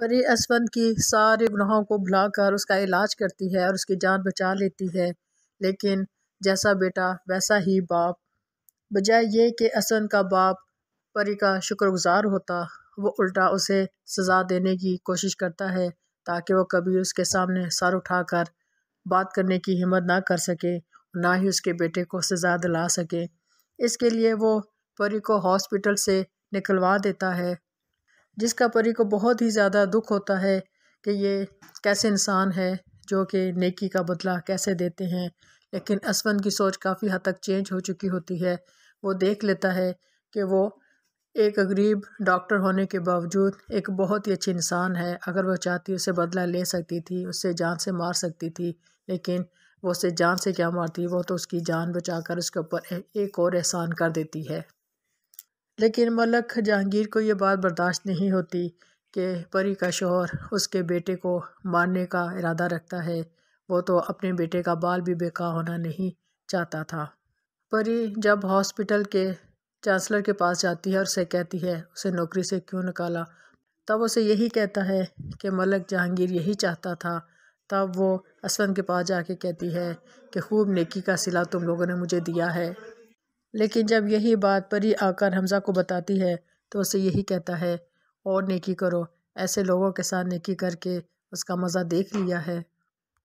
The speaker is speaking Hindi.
परी असवंत की सारे गुनाहों को भुलाकर उसका इलाज करती है और उसकी जान बचा लेती है। लेकिन जैसा बेटा, वैसा ही बाप। बजाय ये कि असवंत का बाप परी का शुक्रगुजार होता, वो उल्टा उसे सज़ा देने की कोशिश करता है ताकि वो कभी उसके सामने सर उठाकर बात करने की हिम्मत ना कर सके ना ही उसके बेटे को सज़ा दिला सके। इसके लिए वो परी को हॉस्पिटल से निकलवा देता है। जिसका परी को बहुत ही ज़्यादा दुख होता है कि ये कैसे इंसान है, जो कि नेकी का बदला कैसे देते हैं। लेकिन असवन की सोच काफ़ी हद तक चेंज हो चुकी होती है। वो देख लेता है कि वो एक गरीब डॉक्टर होने के बावजूद एक बहुत ही अच्छी इंसान है। अगर वो चाहती उसे बदला ले सकती थी उससे जान से मार सकती थी, लेकिन वो उसे जान से क्या मारती, वो तो उसकी जान बचाकर उसके ऊपर एक और एहसान कर देती है। लेकिन मलक जहांगीर को ये बात बर्दाश्त नहीं होती कि परी का शोहर उसके बेटे को मारने का इरादा रखता है। वो तो अपने बेटे का बाल भी बेकार होना नहीं चाहता था। परी जब हॉस्पिटल के चांसलर के पास जाती है और उसे कहती है, उसे नौकरी से क्यों निकाला? तब उसे यही कहता है कि मलक जहांगीर यही चाहता था। तब वो असवंत के पास जाके कहती है कि, खूब नेकी का सिला तुम लोगों ने मुझे दिया है। लेकिन जब यही बात परी आकर हमज़ा को बताती है तो उसे यही कहता है, और नेकी करो। ऐसे लोगों के साथ नेकी करके उसका मज़ा देख लिया है।